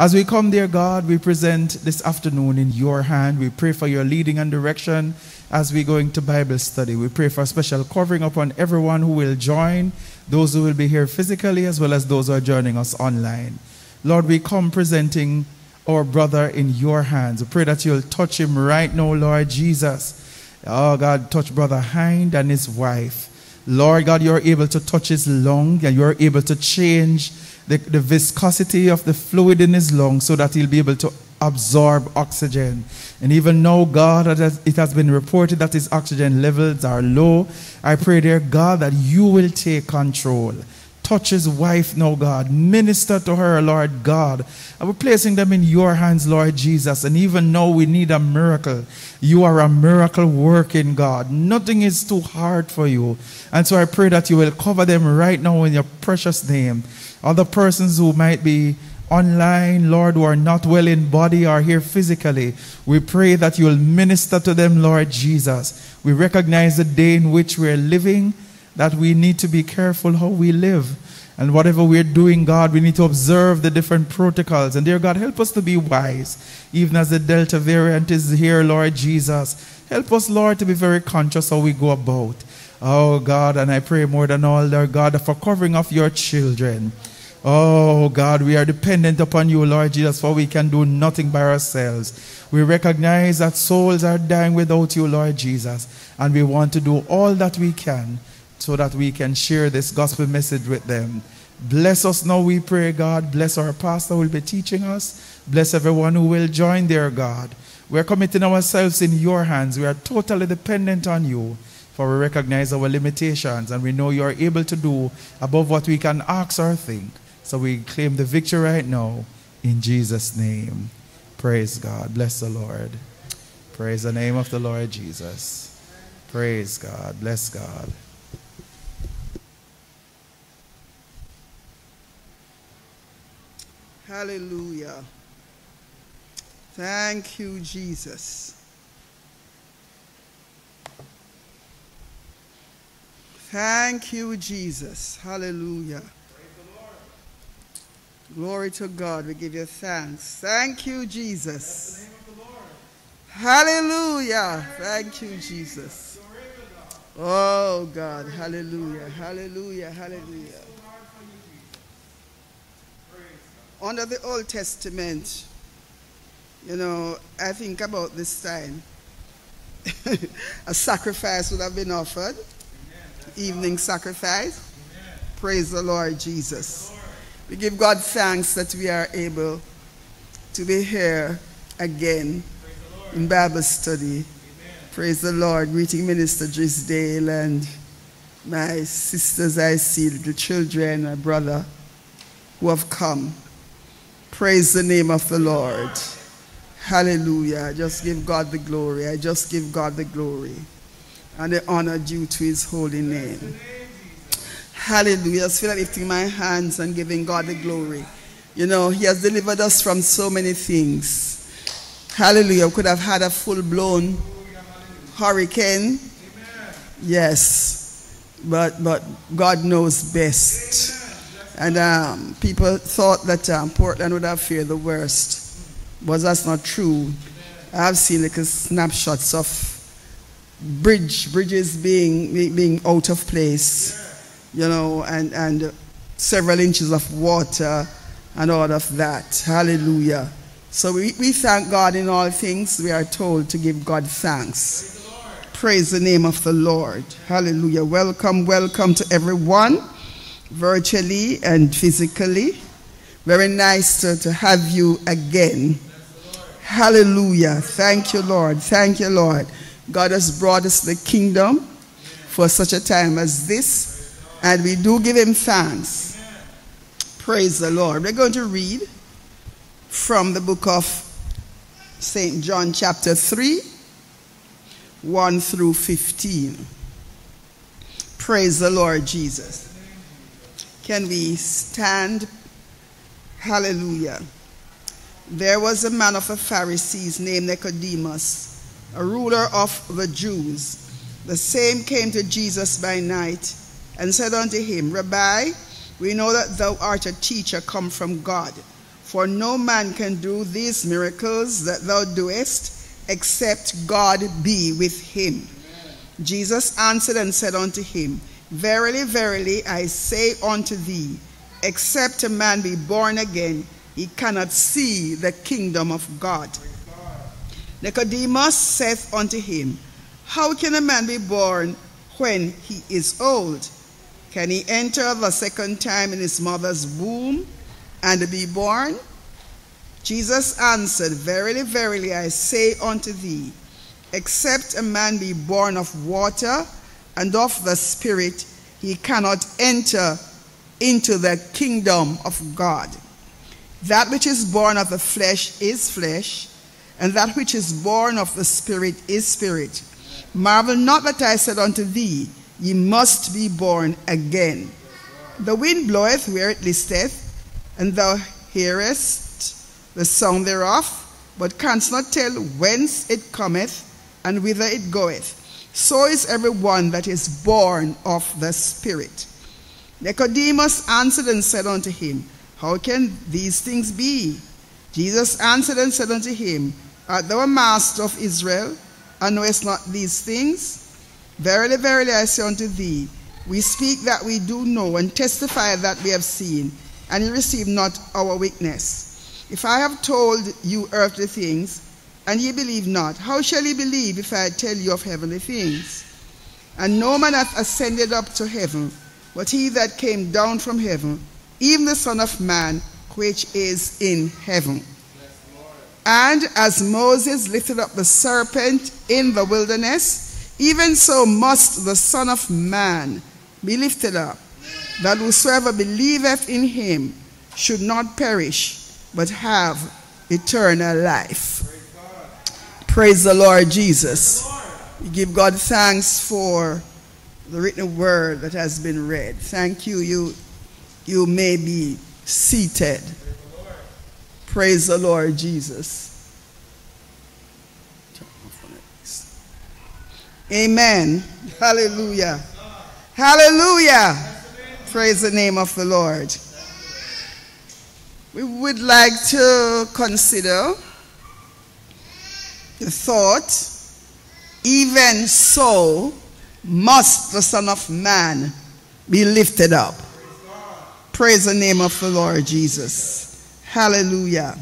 As we come, dear God, we present this afternoon in your hand. We pray for your leading and direction as we go into Bible study. We pray for a special covering upon everyone who will join, those who will be here physically, as well as those who are joining us online. Lord, we come presenting our brother in your hands. We pray that you'll touch him right now, Lord Jesus. Oh, God, touch Brother Hind and his wife. Lord God, you're able to touch his lung and you're able to change the, the viscosity of the fluid in his lung so that he'll be able to absorb oxygen. And even now, God, it has been reported that his oxygen levels are low. I pray, dear God, that you will take control. Touch his wife now, God. Minister to her, Lord God. And we're placing them in your hands, Lord Jesus. And even now, we need a miracle. You are a miracle working God. Nothing is too hard for you. And so I pray that you will cover them right now in your precious name. Other persons who might be online, Lord, who are not well in body or here physically, we pray that you will minister to them, Lord Jesus. We recognize the day in which we are living, that we need to be careful how we live. And whatever we're doing, God, we need to observe the different protocols. And dear God, help us to be wise, even as the Delta variant is here, Lord Jesus. Help us, Lord, to be very conscious how we go about. Oh God, and I pray more than all, Lord God, for covering of your children. Oh God, we are dependent upon you, Lord Jesus, for we can do nothing by ourselves. We recognize that souls are dying without you, Lord Jesus, and we want to do all that we can so that we can share this gospel message with them. Bless us now, we pray, God. Bless our pastor who will be teaching us. Bless everyone who will join there, God. We're committing ourselves in your hands. We are totally dependent on you for we recognize our limitations and we know you are able to do above what we can ask or think. So we claim the victory right now in Jesus' name. Praise God. Bless the Lord. Praise the name of the Lord Jesus. Praise God. Bless God. Hallelujah. Thank you, Jesus. Thank you, Jesus. Hallelujah. Glory to God. We give you thanks. Thank you, Jesus. Hallelujah. Thank you, Jesus. Oh, God. Hallelujah. Hallelujah. Hallelujah. Under the Old Testament, you know, I think about this time, a sacrifice would have been offered evening sacrifice. Praise the Lord Jesus. We give God thanks that we are able to be here again in Bible study. Praise the Lord. Greeting Minister Drisdale and my sisters I see, the children, my brother who have come. Praise the name of the Lord. Hallelujah. I just give God the glory. I just give God the glory and the honor due to his holy name. Hallelujah. Just feel like lifting my hands and giving God the glory. You know, he has delivered us from so many things. Hallelujah. We could have had a full blown hurricane. Yes. But, but God knows best. And um, people thought that um, Portland would have feared the worst. But that's not true. I've seen like snapshots of bridge bridges being being out of place, you know, and and several inches of water and all of that. Hallelujah. So we, we thank God in all things. We are told to give God thanks. Praise the, name of the Lord. Hallelujah. Welcome, welcome to everyone, virtually and physically. Very nice to, to have you again. Hallelujah. Thank you, Lord. Thank you, Lord. God has brought us the kingdom for such a time as this, and we do give him thanks. Praise the Lord. We're going to read from the book of St. John, chapter 3, 1 through 15. Praise the Lord Jesus. Can we stand? Hallelujah. There was a man of the Pharisees named Nicodemus a ruler of the Jews. The same came to Jesus by night and said unto him, Rabbi, we know that thou art a teacher come from God, For no man can do these miracles that thou doest, except God be with him. Jesus answered and said unto him, Verily, verily, I say unto thee, except a man be born again, he cannot see the kingdom of God. Nicodemus saith unto him, How can a man be born when he is old? Can he enter the second time in his mother's womb and be born? Jesus answered, Verily, verily, I say unto thee, except a man be born of water and of the Spirit, he cannot enter into the kingdom of God. That which is born of the flesh is flesh, and that which is born of the Spirit is spirit. Marvel not that I said unto thee, Ye must be born again. The wind bloweth where it listeth, and thou hearest the sound thereof, but canst not tell whence it cometh and whither it goeth. So is every one that is born of the Spirit. Nicodemus answered and said unto him, How can these things be? Jesus answered and said unto him, Art thou a master of Israel, and knowest not these things? Verily, verily, I say unto thee, we speak that we do know, and testify that we have seen, and ye receive not our witness. If I have told you earthly things, and ye believe not, how shall ye believe if I tell you of heavenly things? And no man hath ascended up to heaven, but he that came down from heaven, even the Son of Man, which is in heaven. And as Moses lifted up the serpent in the wilderness, even so must the Son of Man be lifted up, that whosoever believeth in him should not perish, but have eternal life. Praise the Lord Jesus. We give God thanks for the written word that has been read. Thank you. You, you may be seated. Praise the Lord Jesus. Amen. Hallelujah. Hallelujah. Praise the name of the Lord. We would like to consider the thought, even so must the Son of Man be lifted up. Praise the name of the Lord Jesus. Hallelujah.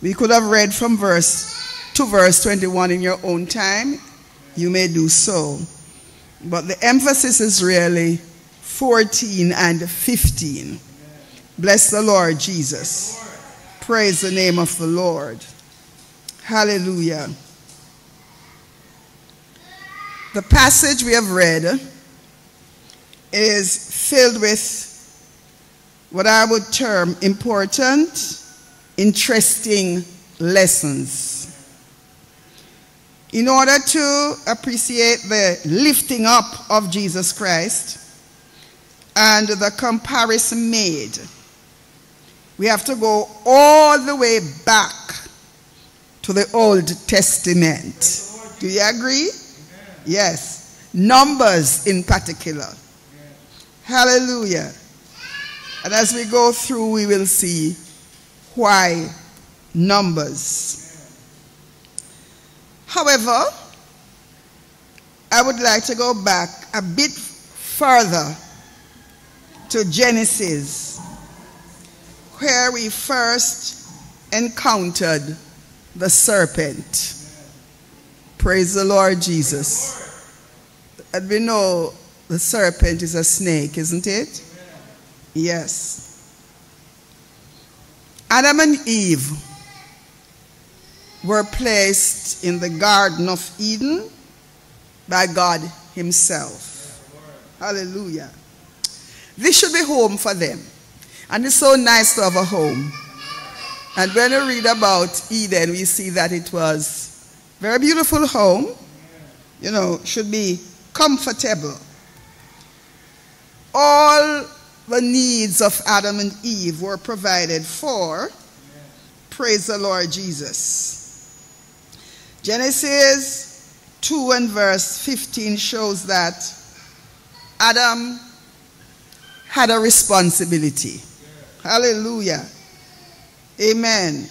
We could have read from verse to verse 21 in your own time you may do so. But the emphasis is really 14 and 15. Bless the Lord Jesus. Praise the name of the Lord. Hallelujah. The passage we have read is filled with what I would term important, interesting lessons. In order to appreciate the lifting up of Jesus Christ and the comparison made, we have to go all the way back to the Old Testament. Do you agree? Yes. Numbers in particular. Hallelujah. And as we go through, we will see why Numbers. However, I would like to go back a bit further to Genesis, where we first encountered the serpent. Praise the Lord Jesus. And we know the serpent is a snake, isn't it? Yes. Adam and Eve were placed in the Garden of Eden by God Himself. Hallelujah. This should be home for them. And it's so nice to have a home. And when we read about Eden, we see that it was very beautiful home. You know, should be comfortable. All the needs of Adam and Eve were provided for. Praise the Lord Jesus. Genesis 2 and verse 15 shows that Adam had a responsibility. Hallelujah. Amen.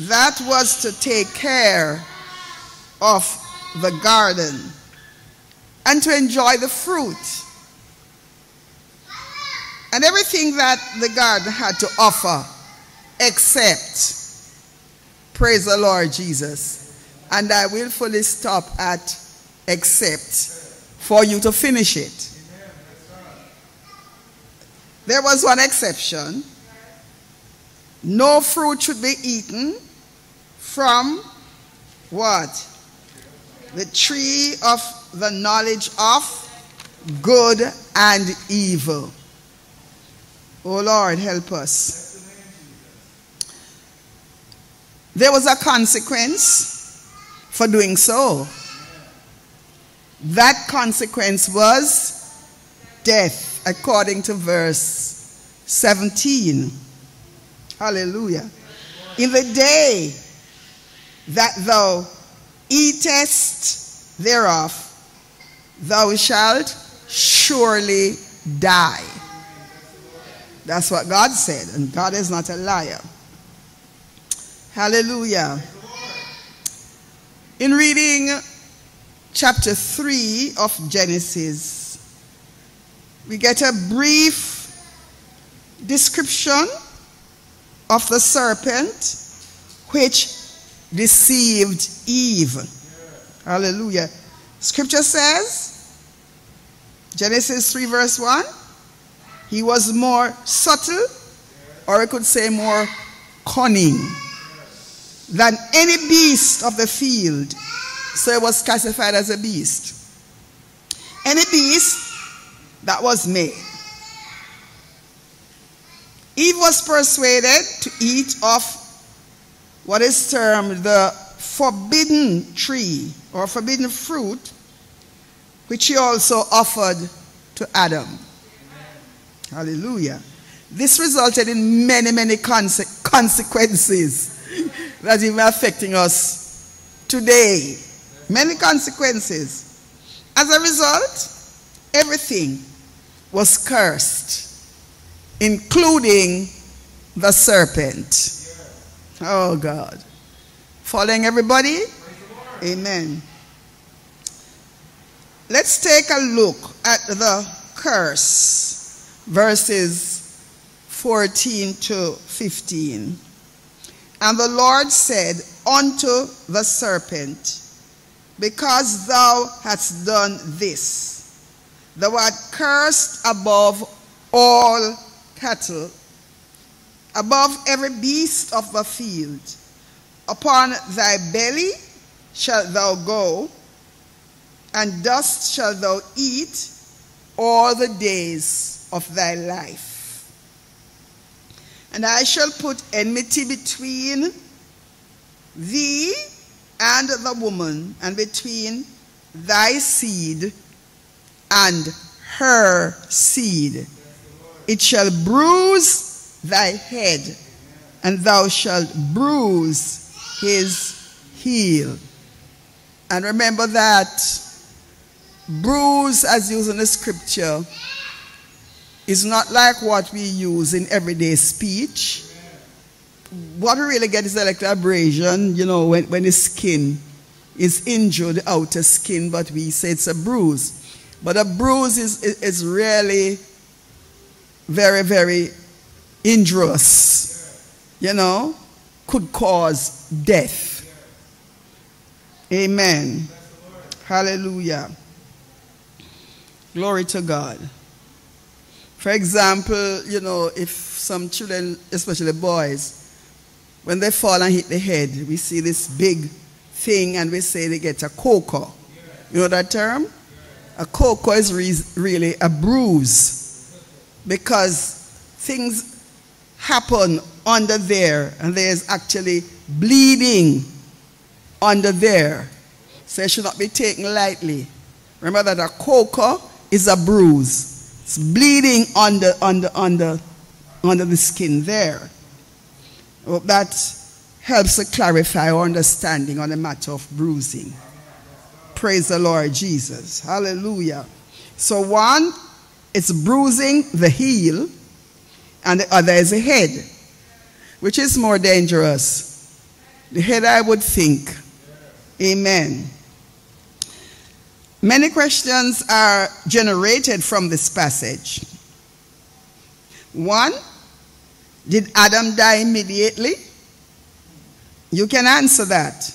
That was to take care of the garden and to enjoy the fruit and everything that the garden had to offer, except, praise the Lord Jesus. And I willfully stop at except for you to finish it. There was one exception. No fruit should be eaten from what? The tree of the knowledge of good and evil. Oh Lord, help us. There was a consequence for doing so. That consequence was death, according to verse 17. Hallelujah. In the day that thou eatest thereof, thou shalt surely die. That's what God said, and God is not a liar. Hallelujah. In reading chapter 3 of Genesis, we get a brief description of the serpent which deceived Eve. Hallelujah. Scripture says, Genesis 3, verse 1, he was more subtle, or I could say more cunning, than any beast of the field. So it was classified as a beast. Any beast that was made. Eve was persuaded to eat of what is termed the forbidden tree or forbidden fruit, which he also offered to Adam. Hallelujah. This resulted in many, many conse consequences that even affecting us today. Many consequences. As a result, everything was cursed, including the serpent. Oh God. Following everybody? Amen. Let's take a look at the curse, verses 14 to 15. And the Lord said unto the serpent, Because thou hast done this, thou art cursed above all cattle above every beast of the field. Upon thy belly shalt thou go, and dust shalt thou eat all the days of thy life. And I shall put enmity between thee and the woman, and between thy seed and her seed. It shall bruise thy head, and thou shalt bruise his heel. And remember that bruise, as used in the scripture, is not like what we use in everyday speech. What we really get is like abrasion, you know, when, when the skin is injured, the outer skin, but we say it's a bruise. But a bruise is, is really very, very injurious, you know, could cause death. Amen. Hallelujah. Glory to God. For example, you know, if some children, especially boys, when they fall and hit the head, we see this big thing and we say they get a coco. You know that term? A coco is re really a bruise because things happen under there, and there's actually bleeding under there. So it should not be taken lightly. Remember that a coco is a bruise. It's bleeding under, under, under, under the skin there. Well, that helps to clarify our understanding on the matter of bruising. Praise the Lord Jesus. Hallelujah. So one, it's bruising the heel and the other is the head. Which is more dangerous? The head, I would think. Amen. Many questions are generated from this passage. One, did Adam die immediately? You can answer that.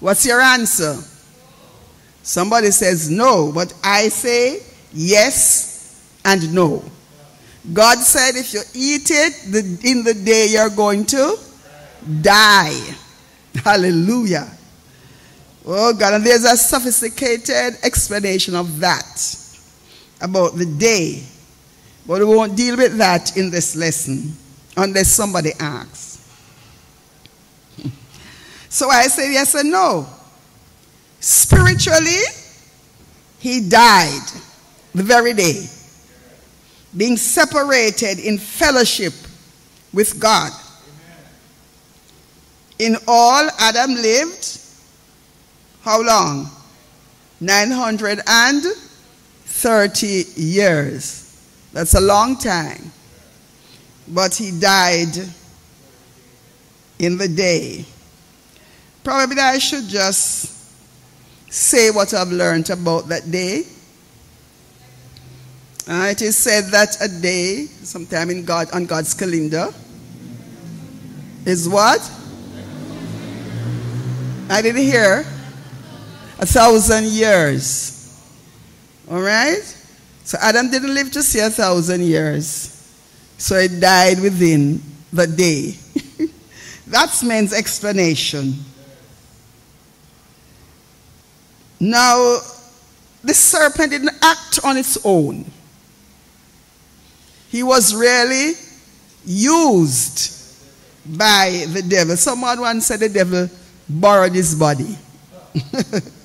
What's your answer? Somebody says no, but I say yes and no. God said if you eat it in the day you're going to die. Hallelujah. Oh God, and there's a sophisticated explanation of that about the day. But we won't deal with that in this lesson unless somebody asks. So I say yes and no. Spiritually, he died the very day, being separated in fellowship with God. In all, Adam lived how long? 930 years. That's a long time. But he died in the day. Probably I should just say what I've learned about that day. Uh, it is said that a day, sometime in God on God's calendar, is what? I didn't hear. A thousand years. All right? So Adam didn't live to see a thousand years. So he died within the day. That's man's explanation. Now, the serpent didn't act on its own. He was really used by the devil. Someone once said the devil borrowed his body.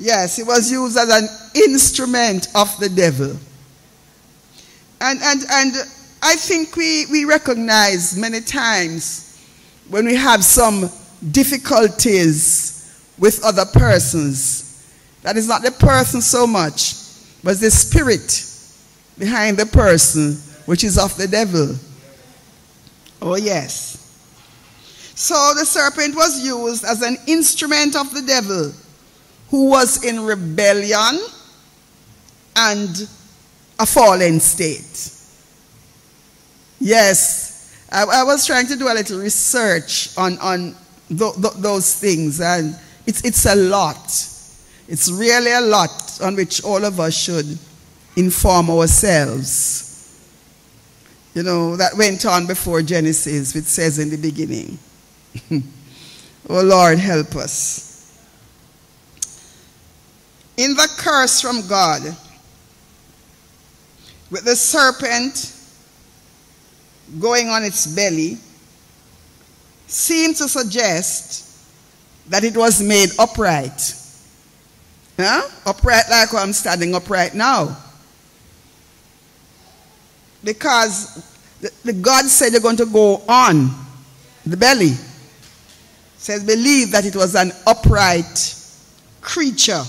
yes, he was used as an instrument of the devil. And, and, and I think we, we recognize many times when we have some difficulties with other persons that is not the person so much, but the spirit behind the person, which is of the devil. Oh, yes. So the serpent was used as an instrument of the devil who was in rebellion and a fallen state. Yes, I, I was trying to do a little research on, on th th those things, and it's, it's a lot. It's really a lot on which all of us should inform ourselves. You know, that went on before Genesis, which says in the beginning. oh Lord, help us. In the curse from God, with the serpent going on its belly, seemed to suggest that it was made upright. Huh? Upright like I'm standing upright now. Because the, the God said you're going to go on the belly. Says believe that it was an upright creature.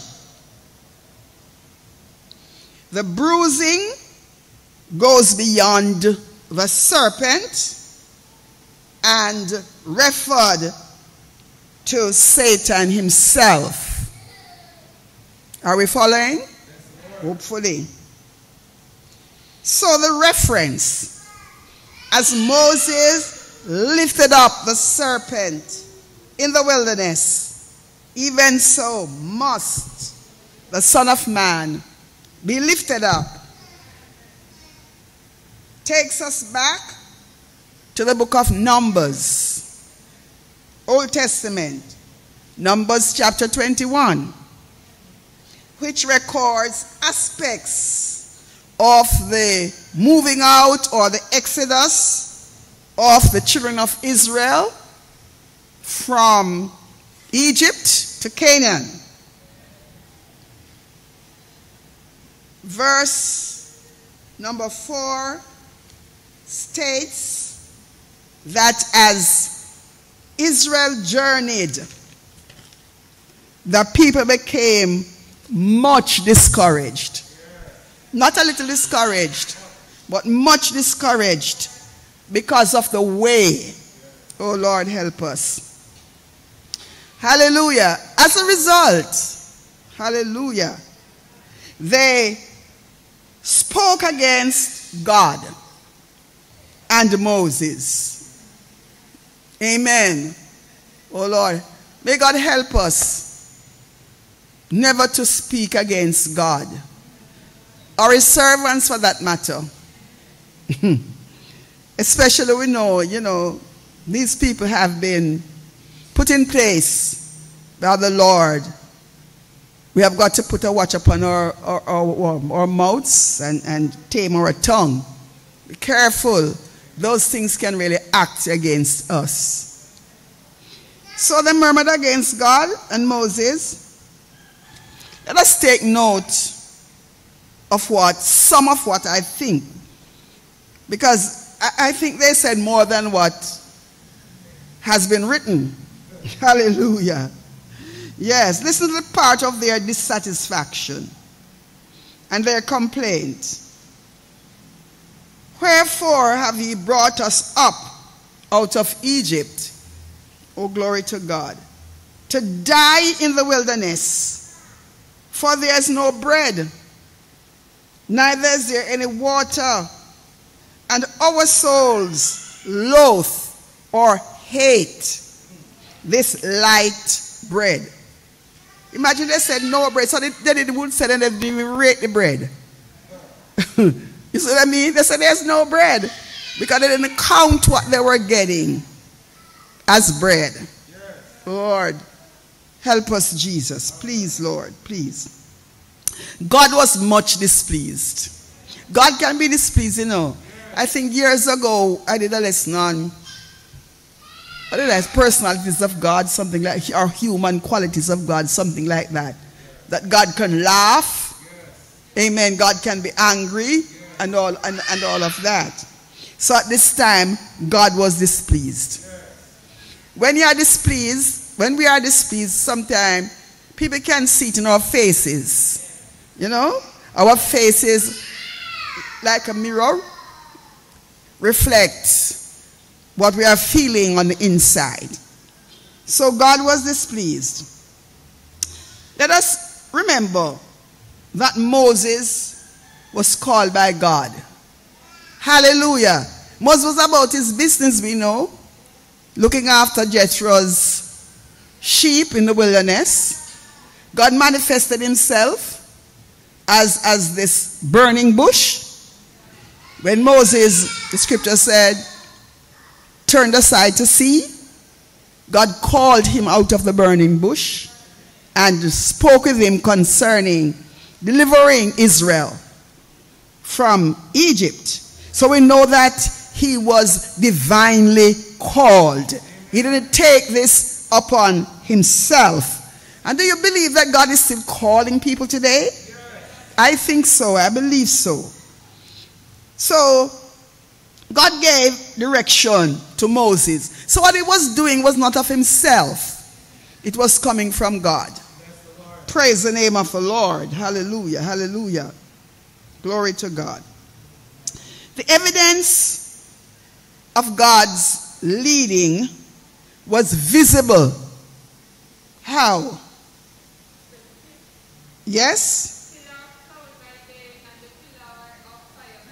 The bruising goes beyond the serpent and referred to Satan himself. Are we following? Hopefully. So the reference, as Moses lifted up the serpent in the wilderness, even so must the Son of Man be lifted up. Takes us back to the book of Numbers, Old Testament, Numbers chapter 21 which records aspects of the moving out or the exodus of the children of Israel from Egypt to Canaan. Verse number four states that as Israel journeyed, the people became much discouraged. Not a little discouraged, but much discouraged because of the way. Oh Lord, help us. Hallelujah. As a result, hallelujah, they spoke against God and Moses. Amen. Oh Lord, may God help us never to speak against God or his servants for that matter. Especially we know, you know, these people have been put in place by the Lord. We have got to put a watch upon our, our, our, um, our mouths and, and tame our tongue. Be careful. Those things can really act against us. So they murmured against God and Moses. Let us take note of what, some of what I think. Because I, I think they said more than what has been written. Hallelujah. Yes, listen to the part of their dissatisfaction and their complaint. Wherefore have ye brought us up out of Egypt? Oh, glory to God. To die in the wilderness. For there is no bread, neither is there any water. And our souls loathe or hate this light bread. Imagine they said no bread, so they, they didn't say that they didn't rate the bread. you see what I mean? They said there's no bread because they didn't count what they were getting as bread. Lord, help us, Jesus. Please, Lord, please. God was much displeased. God can be displeased, you know. I think years ago I did a lesson on did I personalities of God, something like or human qualities of God, something like that. That God can laugh. Amen. God can be angry and all and, and all of that. So at this time, God was displeased. When you are displeased, when we are displeased, sometimes people can see it in our faces. You know, our faces, like a mirror, reflects what we are feeling on the inside. So God was displeased. Let us remember that Moses was called by God. Hallelujah. Moses was about his business, we know, looking after Jethro's sheep in the wilderness. God manifested himself as, as this burning bush. When Moses, the scripture said, turned aside to see, God called him out of the burning bush and spoke with him concerning delivering Israel from Egypt. So we know that he was divinely called. He didn't take this upon himself. And do you believe that God is still calling people today? I think so. I believe so. So, God gave direction to Moses. So, what he was doing was not of himself, it was coming from God. Praise the name of the Lord. Hallelujah. Hallelujah. Glory to God. The evidence of God's leading was visible. How? Yes?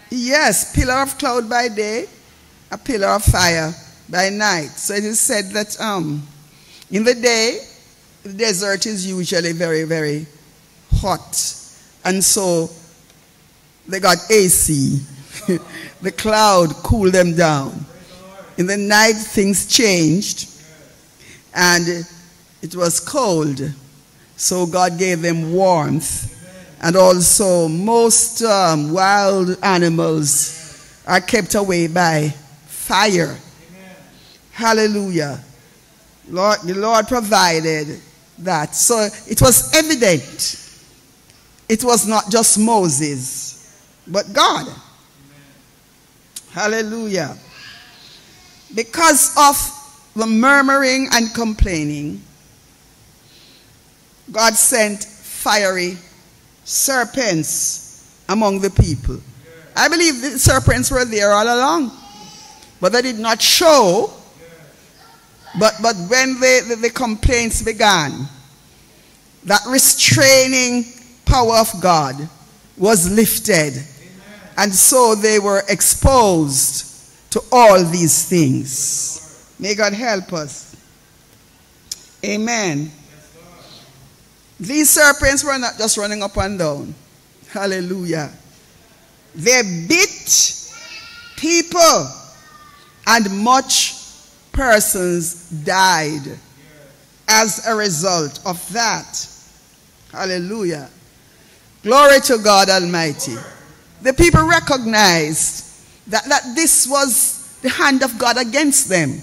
Yes, pillar of cloud by day, a pillar of fire by night. So it is said that um, in the day, the desert is usually very, very hot. And so they got AC. the cloud cooled them down. In the night, things changed. And it was cold. So God gave them warmth and also, most um, wild animals are kept away by fire. Amen. Hallelujah. Lord, the Lord provided that. So it was evident. It was not just Moses, but God. Amen. Hallelujah. Because of the murmuring and complaining, God sent fiery serpents among the people. I believe the serpents were there all along. but they did not show. But, but when the, the, the complaints began, that restraining power of God was lifted. And so they were exposed to all these things. May God help us. Amen. These serpents were not just running up and down. Hallelujah. They bit people, and much persons died as a result of that. Hallelujah. Glory to God Almighty. The people recognized that, that this was the hand of God against them.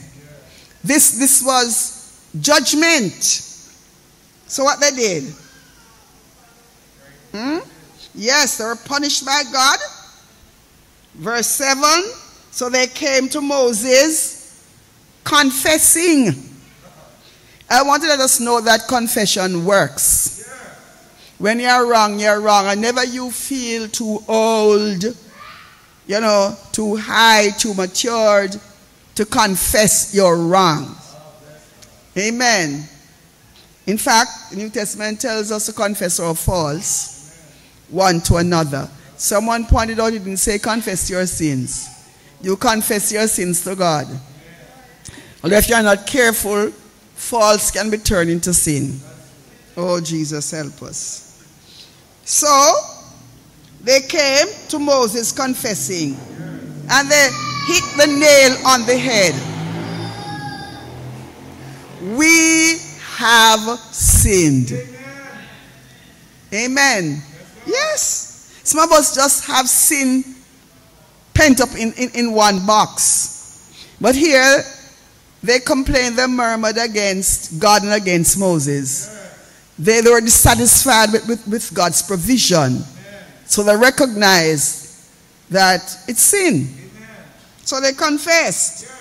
This, this was judgment. So what they did? Hmm? Yes, they were punished by God. Verse 7 So they came to Moses confessing. I want to let us know that confession works. When you're wrong, you're wrong. And never you feel too old, you know, too high, too matured to confess your wrong. Amen. In fact, the New Testament tells us to confess our faults one to another. Someone pointed out, he didn't say confess your sins. You confess your sins to God. Although if you're not careful, faults can be turned into sin. Oh, Jesus, help us. So, they came to Moses confessing, and they hit the nail on the head. We have sinned. Amen. Yes. Some of us just have sin pent up in, in, in one box. But here, they complained, they murmured against God and against Moses. They, they were dissatisfied with, with, with God's provision. So they recognized that it's sin. So they confessed.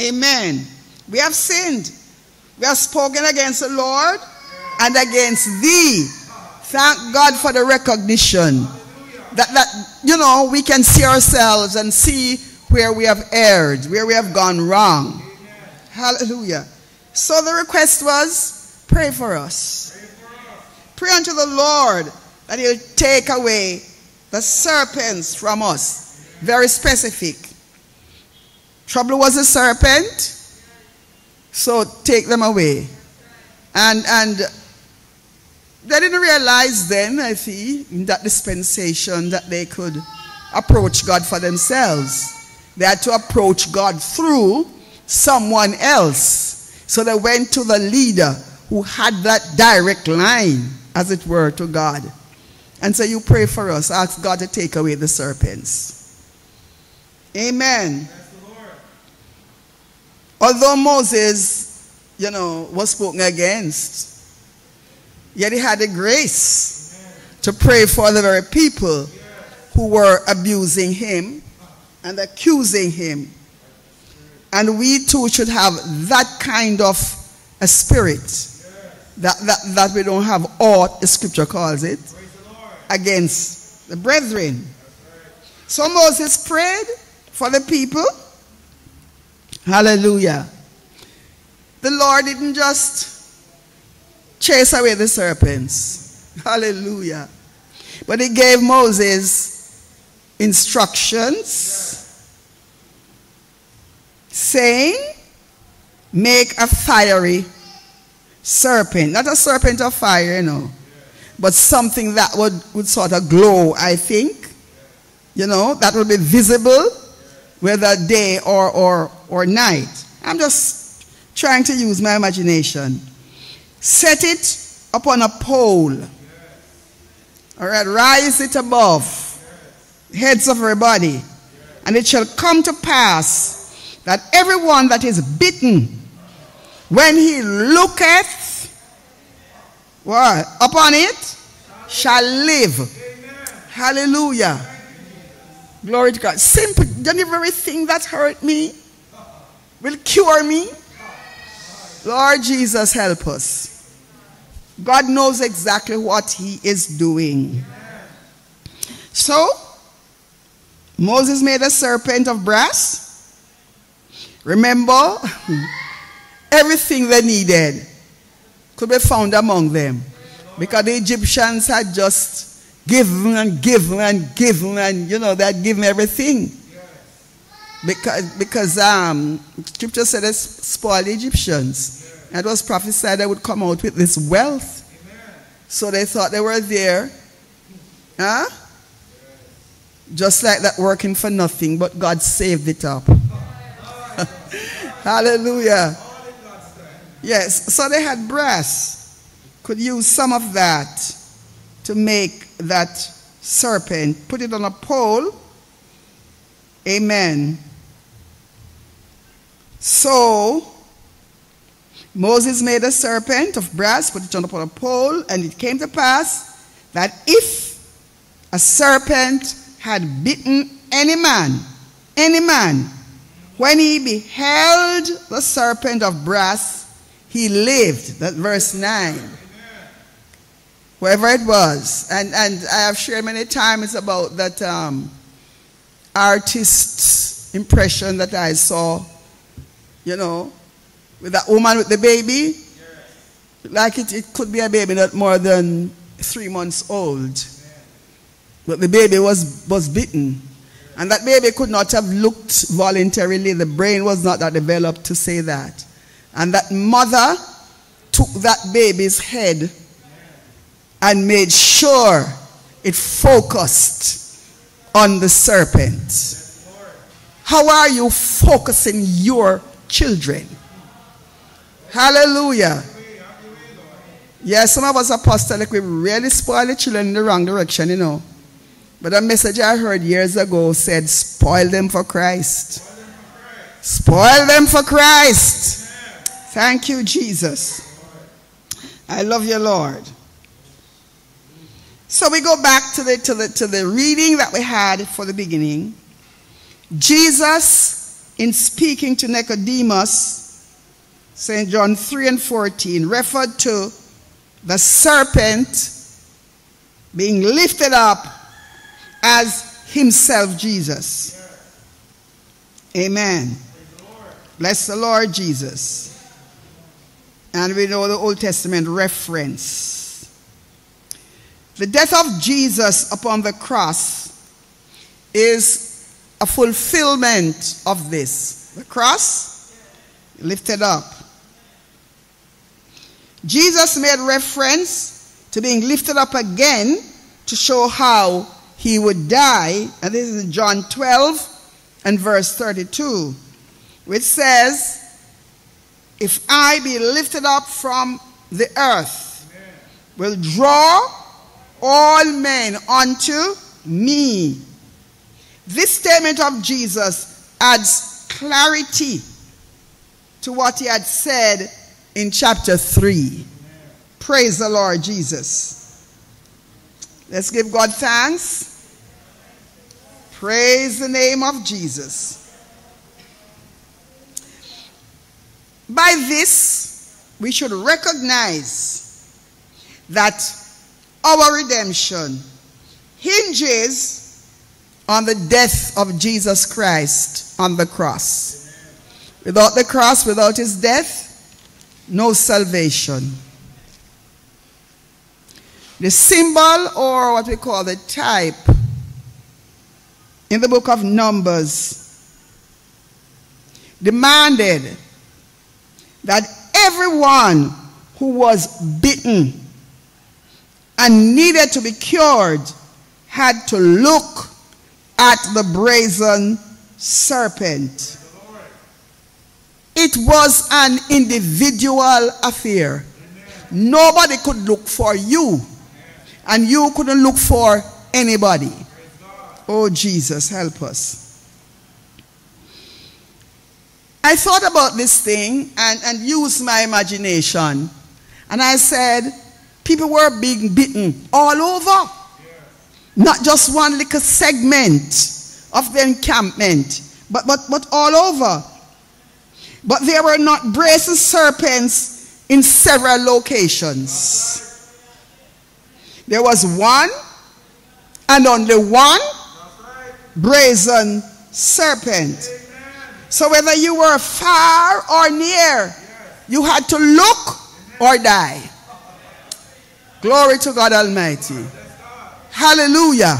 Amen. We have sinned. We have spoken against the Lord and against thee. Thank God for the recognition that, that, you know, we can see ourselves and see where we have erred, where we have gone wrong. Hallelujah. So the request was pray for us. Pray unto the Lord that He'll take away the serpents from us. Very specific. Trouble was a serpent, so take them away. And, and they didn't realize then, I see, in that dispensation, that they could approach God for themselves. They had to approach God through someone else. So they went to the leader who had that direct line, as it were, to God. And so you pray for us. Ask God to take away the serpents. Amen. Although Moses, you know, was spoken against, Yet he had the grace to pray for the very people who were abusing him and accusing him. And we too should have that kind of a spirit that, that, that we don't have aught, the scripture calls it, against the brethren. So Moses prayed for the people. Hallelujah. The Lord didn't just chase away the serpents. Hallelujah. But he gave Moses instructions saying, Make a fiery serpent. Not a serpent of fire, you know, but something that would, would sort of glow, I think. You know, that would be visible whether day or, or, or night. I'm just trying to use my imagination. Set it upon a pole. All right, rise it above heads of everybody. And it shall come to pass that everyone that is bitten, when he looketh what, upon it, shall live. Hallelujah. Glory to God. Simple. Don't everything that hurt me will cure me. Lord Jesus, help us. God knows exactly what he is doing. So, Moses made a serpent of brass Remember, everything they needed could be found among them. Because the Egyptians had just given and given and given and, you know, they had given everything. Because, because um, scripture said they spoiled the Egyptians. And it was prophesied they would come out with this wealth. So they thought they were there. Huh? Just like that working for nothing, but God saved it up. Hallelujah. Yes, so they had brass. Could use some of that to make that serpent, put it on a pole. Amen. So, Moses made a serpent of brass, put it on upon a pole, and it came to pass that if a serpent had bitten any man, any man, when he beheld the serpent of brass, he lived. That verse 9. Wherever it was. And, and I have shared many times about that um, artist's impression that I saw, you know, with that woman with the baby. Like it, it could be a baby not more than three months old. But the baby was, was bitten. And that baby could not have looked voluntarily. The brain was not that developed to say that. And that mother took that baby's head and made sure it focused on the serpent. How are you focusing your children? Hallelujah. Yeah, some of us apostolic, we really spoil the children in the wrong direction, you know. But a message I heard years ago said, spoil them for Christ. Spoil them for Christ. Thank you, Jesus. I love you, Lord. So we go back to the, to, the, to the reading that we had for the beginning. Jesus, in speaking to Nicodemus, St. John 3 and 14, referred to the serpent being lifted up as himself, Jesus. Amen. Bless the Lord Jesus. And we know the Old Testament reference. The death of Jesus upon the cross is a fulfillment of this. The cross lifted up. Jesus made reference to being lifted up again to show how he would die. And this is John 12 and verse 32, which says, If I be lifted up from the earth, will draw all men unto me. This statement of Jesus adds clarity to what he had said in chapter 3. Praise the Lord Jesus. Let's give God thanks. Praise the name of Jesus. By this, we should recognize that our redemption hinges on the death of Jesus Christ on the cross. Without the cross, without his death, no salvation. The symbol, or what we call the type, in the book of Numbers, demanded that everyone who was bitten and needed to be cured had to look at the brazen serpent. It was an individual affair. Nobody could look for you, and you couldn't look for anybody. Oh, Jesus, help us. I thought about this thing and, and used my imagination. And I said, people were being bitten all over. Not just one little segment of the encampment, but, but, but all over. But there were not brazen serpents in several locations. There was one and only one brazen serpent. So whether you were far or near, you had to look or die. Glory to God Almighty. Hallelujah.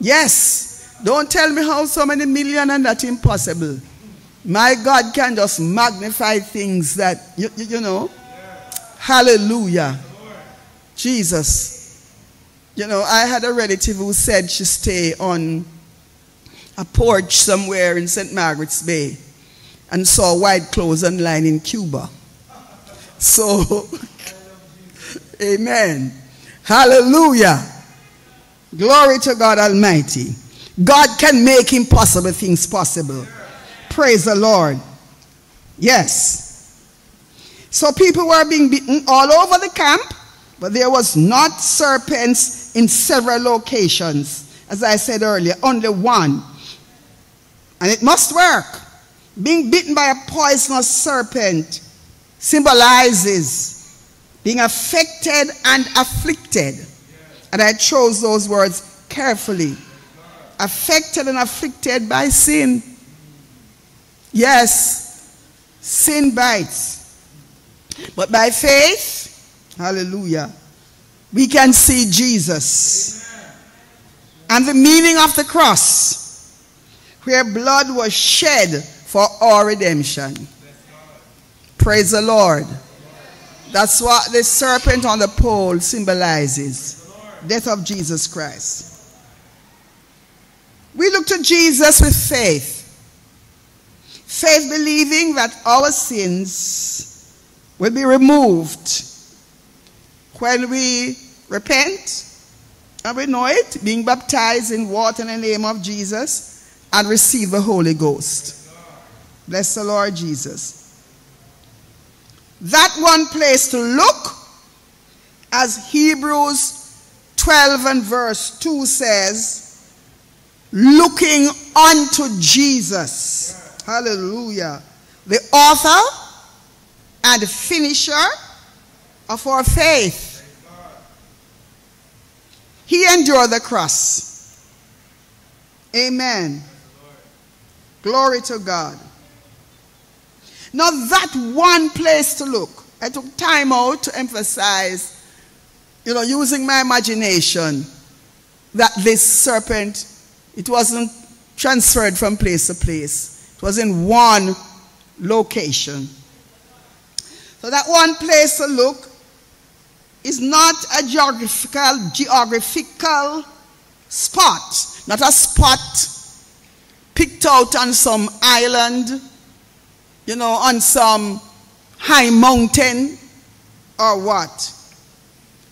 Yes. Don't tell me how so many million and that's impossible. My God can just magnify things that, you, you, you know. Hallelujah. Jesus. You know, I had a relative who said she stay on a porch somewhere in St. Margaret's Bay and saw white clothes online in Cuba. So, amen. Hallelujah. Glory to God Almighty. God can make impossible things possible. Praise the Lord. Yes. So people were being beaten all over the camp, but there was not serpents in several locations. As I said earlier, only one. And it must work. Being bitten by a poisonous serpent symbolizes being affected and afflicted. And I chose those words carefully. Affected and afflicted by sin. Yes, sin bites. But by faith, hallelujah, we can see Jesus. And the meaning of the cross where blood was shed for our redemption. Praise the Lord. That's what the serpent on the pole symbolizes. Death of Jesus Christ. We look to Jesus with faith. Faith believing that our sins will be removed when we repent and we know it, being baptized in water in the name of Jesus and receive the Holy Ghost. Bless the Lord Jesus. That one place to look, as Hebrews 12 and verse 2 says, looking unto Jesus. Hallelujah. The author and finisher of our faith. He endured the cross. Amen. Glory to God. Now, that one place to look, I took time out to emphasize, you know, using my imagination, that this serpent, it wasn't transferred from place to place, it was in one location. So, that one place to look is not a geographical, geographical spot, not a spot picked out on some island, you know, on some high mountain or what.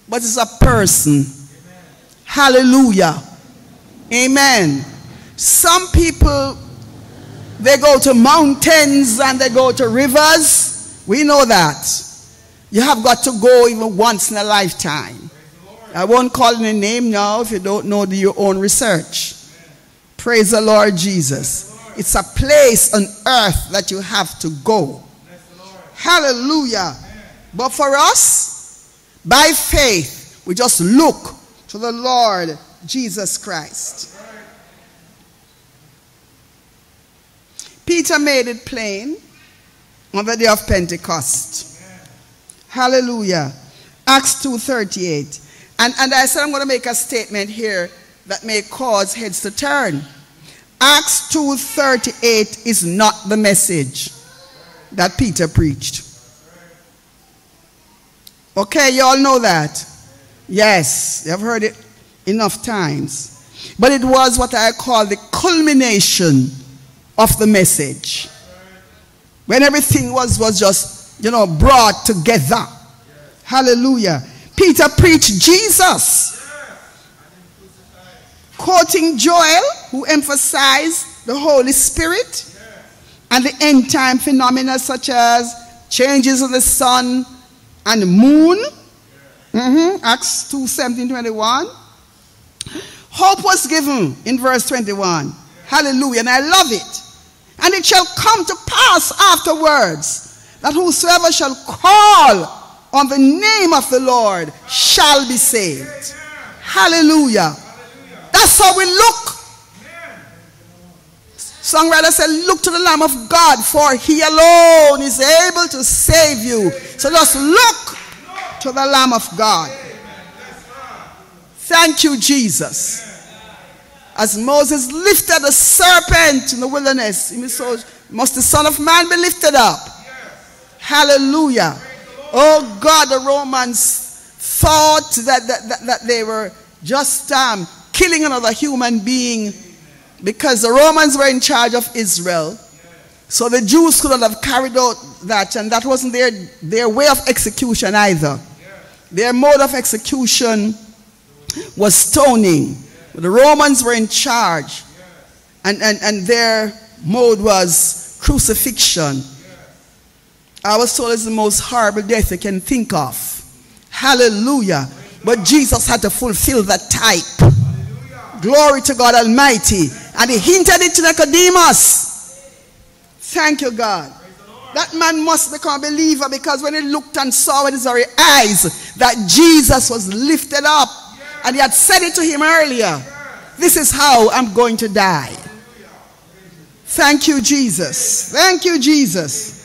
But it's a person. Amen. Hallelujah. Amen. Some people, they go to mountains and they go to rivers. We know that. You have got to go even once in a lifetime. I won't call any name now if you don't know your own research. Praise the Lord Jesus. It's a place on earth that you have to go. Hallelujah. But for us, by faith, we just look to the Lord Jesus Christ. Peter made it plain on the day of Pentecost. Hallelujah. Acts 2.38. And, and I said I'm going to make a statement here that may cause heads to turn. Acts 2:38 is not the message that Peter preached. Okay, you all know that. Yes, you've heard it enough times. But it was what I call the culmination of the message. When everything was, was just, you know, brought together. Hallelujah. Peter preached Jesus quoting Joel, who emphasized the Holy Spirit and the end time phenomena such as changes of the sun and moon. Mm-hmm. Acts 2 17 21. Hope was given in verse 21. Hallelujah. And I love it. And it shall come to pass afterwards that whosoever shall call on the name of the Lord shall be saved. Hallelujah. That's how we look. Songwriter said, Look to the Lamb of God, for he alone is able to save you. So just look to the Lamb of God. Thank you, Jesus. As Moses lifted the serpent in the wilderness, must the Son of Man be lifted up. Hallelujah. Oh God, the Romans thought that, that, that, that they were just um, killing another human being because the Romans were in charge of Israel. So the Jews could not have carried out that, and that wasn't their, their way of execution either. Their mode of execution was stoning. The Romans were in charge, and, and, and their mode was crucifixion. I was told it's the most horrible death you can think of. Hallelujah. But Jesus had to fulfill that type. Glory to God Almighty. And he hinted it to Nicodemus. Thank you, God. That man must become a believer because when he looked and saw with his very eyes that Jesus was lifted up and he had said it to him earlier. This is how I'm going to die. Thank you, Jesus. Thank you, Jesus.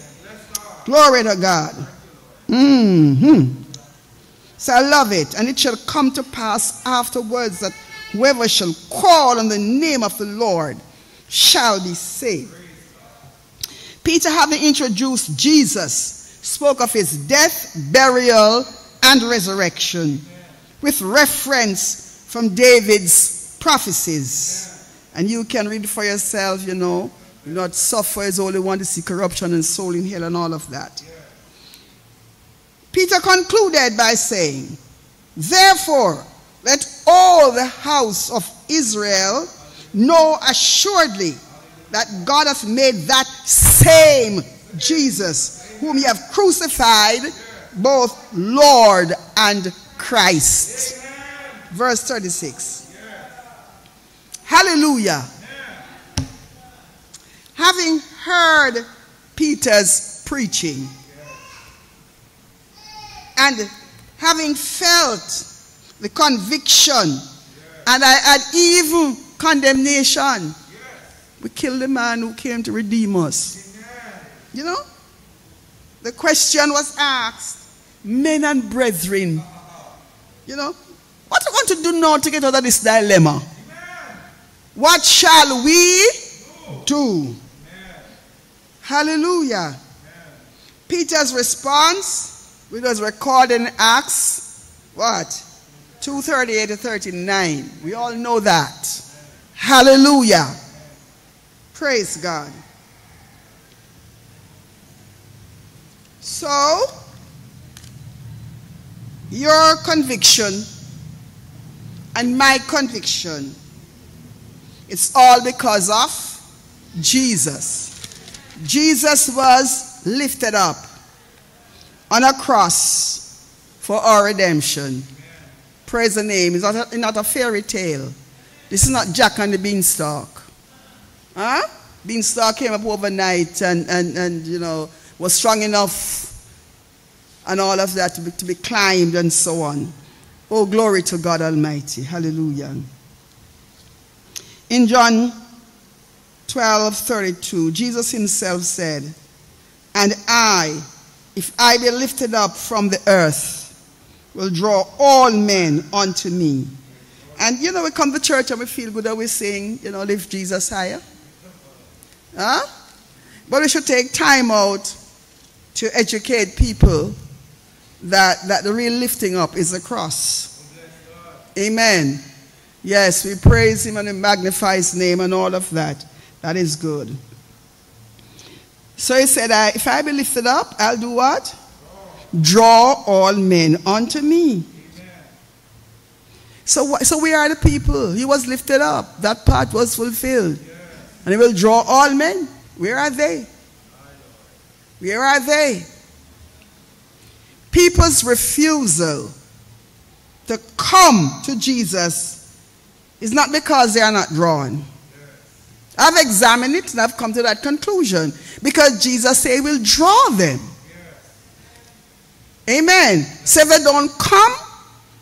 Glory to God. Mm-hmm. So I love it. And it shall come to pass afterwards that whoever shall call on the name of the Lord shall be saved. Peter, having introduced Jesus, spoke of his death, burial, and resurrection with reference from David's prophecies. And you can read for yourself, you know, not suffer as only one to see corruption and soul in hell and all of that. Peter concluded by saying, Therefore, let all the house of Israel know assuredly that God hath made that same Jesus, whom ye have crucified, both Lord and Christ. Verse 36. Hallelujah. Having heard Peter's preaching and having felt the conviction and I had evil condemnation, we killed the man who came to redeem us. You know? The question was asked, men and brethren, you know, what are we going to do now to get out of this dilemma? What shall we do? Hallelujah. Peter's response, which was recorded in Acts, what? 238 to 39. We all know that. Hallelujah. Praise God. So, your conviction and my conviction, it's all because of Jesus. Jesus was lifted up on a cross for our redemption. Praise the name. It's not a, not a fairy tale. This is not Jack and the Beanstalk. Huh? Beanstalk came up overnight and, and, and you know, was strong enough and all of that to be, to be climbed and so on. Oh, glory to God Almighty. Hallelujah. In John 12 32, Jesus himself said, And I, if I be lifted up from the earth, will draw all men unto me. And you know, we come to church and we feel good that we sing, you know, lift Jesus higher. Huh? But we should take time out to educate people that, that the real lifting up is the cross. Amen. Yes, we praise him and we magnify his name and all of that. That is good. So he said, if I be lifted up, I'll do what? Draw all men unto me. So, so we are the people. He was lifted up. That part was fulfilled. And he will draw all men. Where are they? Where are they? People's refusal to come to Jesus is not because they are not drawn. I've examined it and I've come to that conclusion. Because Jesus said he will draw them. Amen. So they don't come,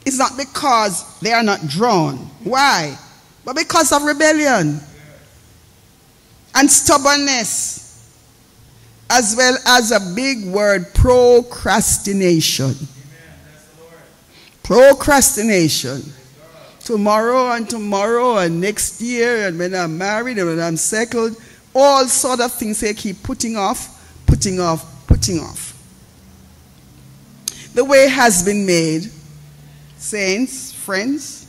it's not because they are not drawn. Why? But because of rebellion. and stubbornness, as well as a big word, procrastination. Procrastination. Tomorrow and tomorrow and next year and when I'm married and when I'm settled, all sort of things they keep putting off, putting off, putting off. The way has been made, saints, friends.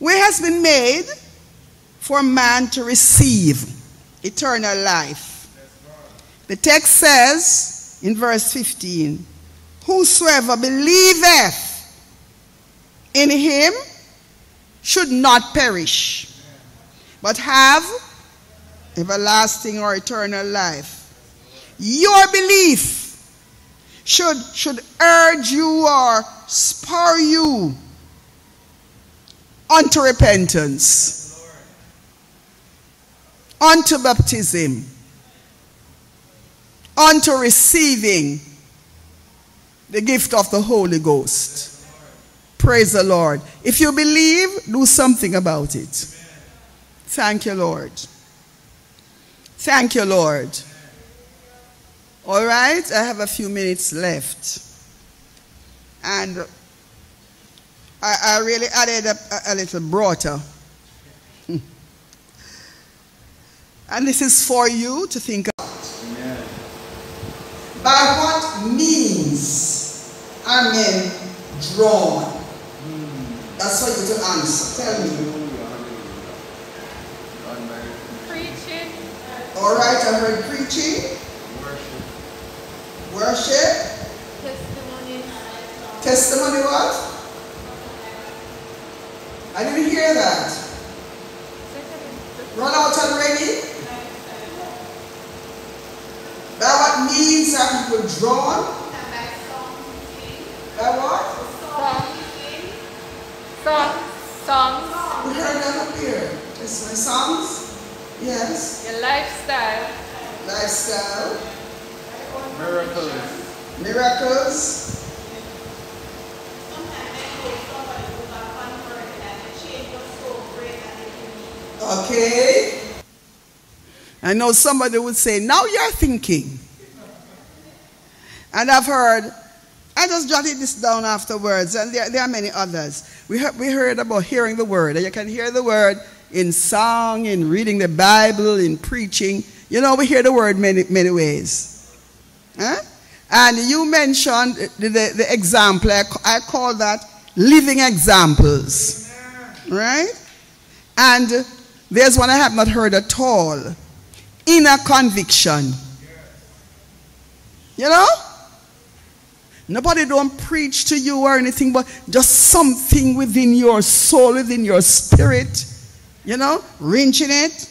Way has been made for man to receive eternal life. The text says in verse 15, Whosoever believeth in him should not perish, but have everlasting or eternal life. Your belief should, should urge you or spur you unto repentance, unto baptism, unto receiving the gift of the Holy Ghost. Praise the Lord. If you believe, do something about it. Thank you, Lord. Thank you, Lord. All right, I have a few minutes left. And I, I really added a, a, a little broader. and this is for you to think about. Amen. By what means are men drawn? Mm. That's for you to answer. Tell me. Preaching. All right, I heard preaching. Worship. Testimony. Testimony what? I didn't hear that. Run out and ready. By what means are people drawn? By what? Songs. Songs. We heard that up here. It's my songs. Yes. Your lifestyle. Lifestyle. Miracles. Miracles. Okay. I know somebody would say, now you're thinking. And I've heard, I just jotted this down afterwards, and there, there are many others. We heard, we heard about hearing the word, and you can hear the word in song, in reading the Bible, in preaching. You know, we hear the word many, many ways. Huh? And you mentioned the, the, the example, I, I, call that living examples. Right? And there's one I have not heard at all inner conviction. You know? Nobody don't preach to you or anything, but just something within your soul, within your spirit, you know, wrenching it.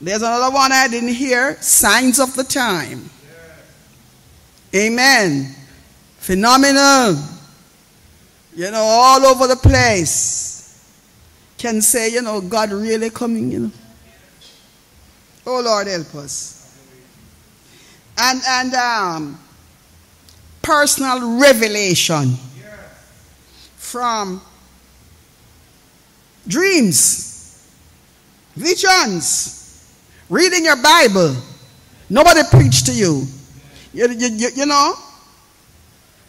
There's another one I didn't hear signs of the time. Amen. Phenomenal. You know, all over the place. Can say, you know, God really coming, you know. Oh Lord, help us. And and um personal revelation from dreams, visions, Reading your Bible. Nobody preached to you. You, you, you, you know?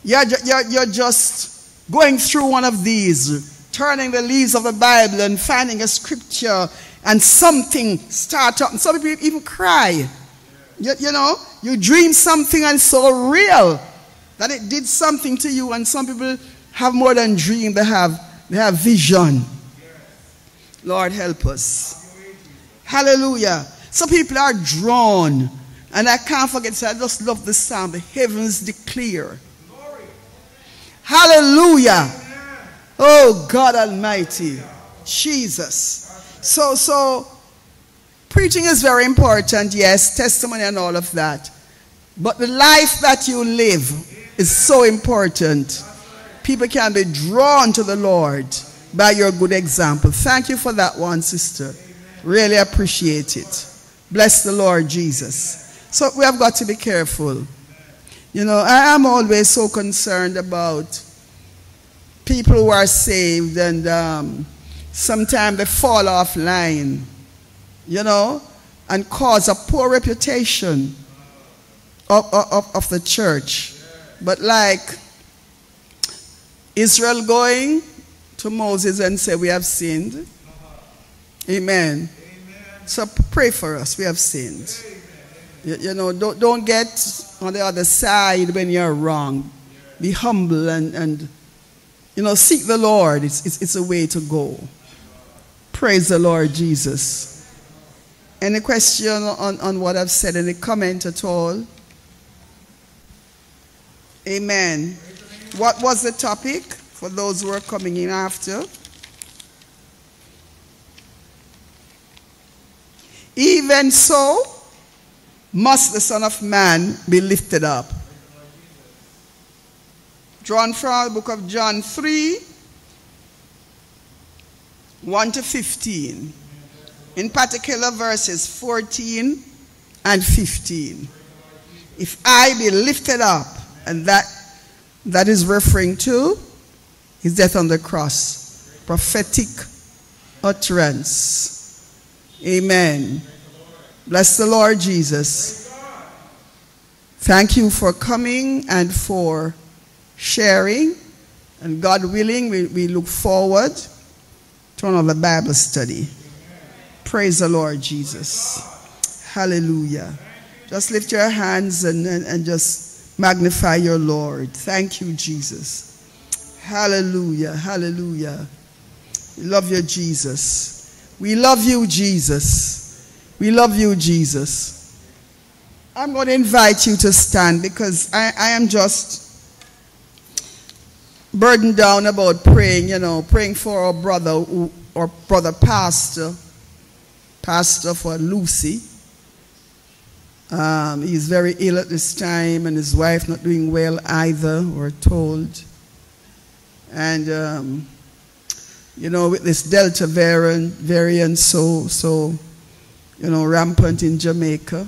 You're, you're, you're just going through one of these, turning the leaves of the Bible and finding a scripture and something start up. And some people even cry. You, you know? You dream something and it's so real that it did something to you. And some people have more than dream, they have, they have vision. Lord help us. Hallelujah. Some people are drawn. And I can't forget, so I just love the sound. The heavens declare. Hallelujah. Oh God Almighty. Jesus. So, so preaching is very important, yes, testimony and all of that. But the life that you live is so important. People can be drawn to the Lord by your good example. Thank you for that one, sister. Really appreciate it. Bless the Lord Jesus. So we have got to be careful. You know, I am always so concerned about people who are saved and um, sometimes they fall off line. you know, and cause a poor reputation of, of, of the church. But like Israel going to Moses and say, We have sinned. Amen. So pray for us. We have sinned. You, you, know, don't, don't get on the other side when you're wrong. Be humble and, and you know, seek the Lord. It's, it's, it's a way to go. Praise the Lord Jesus. Any question on, on what I've said? Any comment at all? Amen. What was the topic for those who are coming in after? Even so, must the Son of Man be lifted up. Drawn from the book of John 3 1 to 15. In particular, verses 14 and 15. If I be lifted up, and that that is referring to his death on the cross. Prophetic utterance. Amen. Bless the Lord Jesus. Thank you for coming and for sharing. And God willing, we, we look forward to another Bible study. Praise the Lord Jesus. Hallelujah. Just lift your hands and, and, and just magnify your Lord. Thank you, Jesus. Hallelujah. Hallelujah. We love you, Jesus. We love you, Jesus. We love you, Jesus. I'm going to invite you to stand because I, I am just burdened down about praying, you know, praying for our brother who, or brother pastor, pastor for Lucea. Um, he's very ill at this time, and his wife not doing well either, we're told. And um, you know, with this Delta variant, variant so, so, you know, rampant in Jamaica.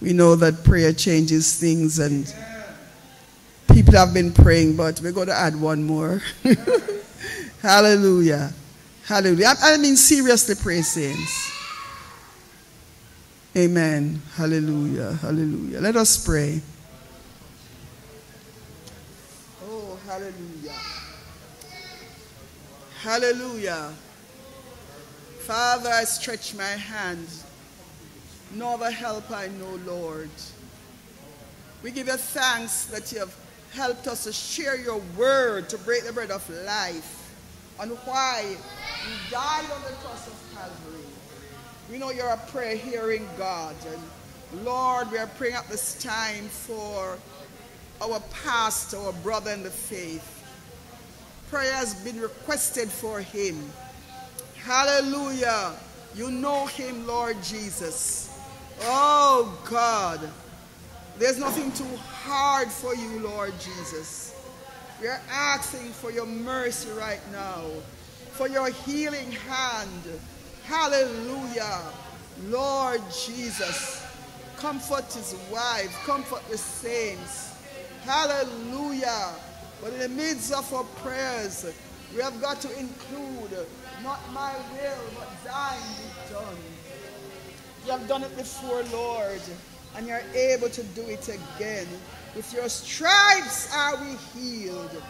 We know that prayer changes things and people have been praying, but we're going to add one more. Hallelujah. Hallelujah. I, mean, seriously, pray, saints. Amen. Hallelujah. Hallelujah. Let us pray. Oh, hallelujah. Hallelujah. Father, I stretch my hands. No other help I know, Lord. We give you thanks that you have helped us to share your word, to break the bread of life, and why you died on the cross of Calvary. We know you're a prayer hearing God. And Lord, we are praying at this time for our pastor, our brother in the faith prayer has been requested for him. Hallelujah. You know him, Lord Jesus. Oh God. There's nothing too hard for you, Lord Jesus. We are asking for your mercy right now, for your healing hand. Hallelujah. Lord Jesus, comfort his wife, comfort the saints. Hallelujah. But in the midst of our prayers, we have got to include not my will, but thine be done. You have done it before, Lord, and you're able to do it again. With your stripes are we healed.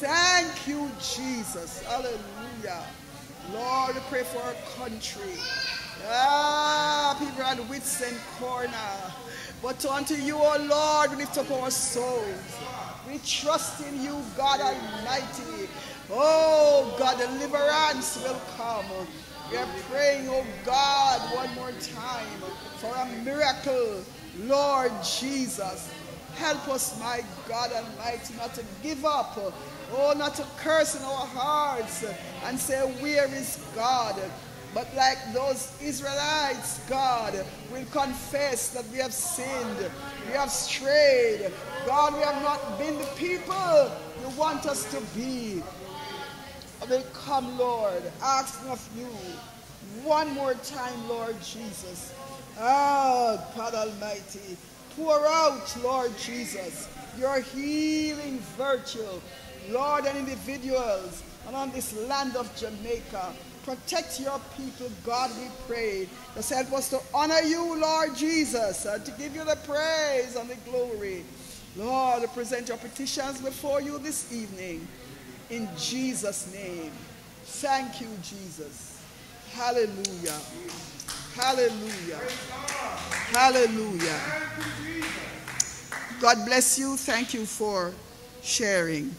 Thank you, Jesus. Hallelujah. Lord, we pray for our country. Ah, people at wits and corner. But unto you, O oh Lord, we lift up our souls. We trust in you, God Almighty. Oh, God, deliverance will come. We are praying, oh God, one more time for a miracle. Lord Jesus, help us, my God Almighty, not to give up. Oh, not to curse in our hearts and say, Where is God? But like those Israelites, God, will confess that we have sinned, we have strayed. God, we have not been the people you want us to be. They come, Lord, asking of you one more time, Lord Jesus. Ah, God Almighty, pour out, Lord Jesus, your healing virtue, Lord, and individuals and on this land of Jamaica. Protect your people, God, we pray. Just help us to honor you, Lord Jesus, and to give you the praise and the glory. Lord, present your petitions before you this evening. In Jesus' name. Thank you, Jesus. Hallelujah. Hallelujah. Hallelujah. God bless you. Thank you for sharing.